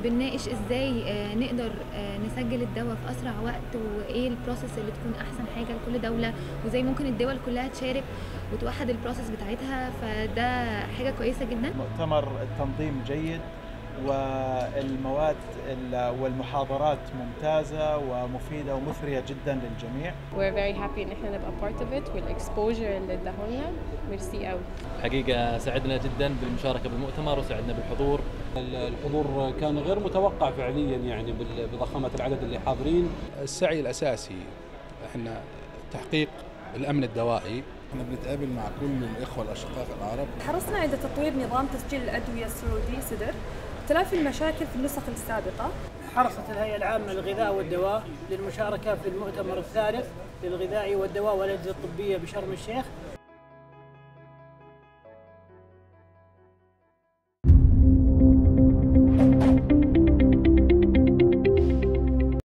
بنناقش إزاي آه، نقدر آه، نسجل الدواء في أسرع وقت وإيه ال process اللي تكون أحسن حاجة لكل دولة وإزاي ممكن الدول كلها تشارك وتوحد ال process بتاعتها. فده حاجة كويسة جدا. مؤتمر التنظيم جيد. والمواد ال- والمحاضرات ممتازة ومفيدة ومثرية جدا للجميع. We're very happy إن إحنا نبقى part of it. وال exposure اللي اداهولنا. ميرسي قوي حقيقة سعدنا جدا بالمشاركة بالمؤتمر وسعدنا بالحضور. الحضور كان غير متوقع فعليا يعني بضخامة العدد اللي حاضرين. السعي الأساسي إحنا تحقيق الأمن الدوائي. إحنا بنتقابل مع كل الإخوة الأشقاء العرب. حرصنا عند تطوير نظام تسجيل الأدوية السعودي سدر تلافي المشاكل في النسخ السابقة. حرصت الهيئة العامة للغذاء والدواء للمشاركة في المؤتمر الثالث للغذاء والدواء والأجهزة الطبية بشرم الشيخ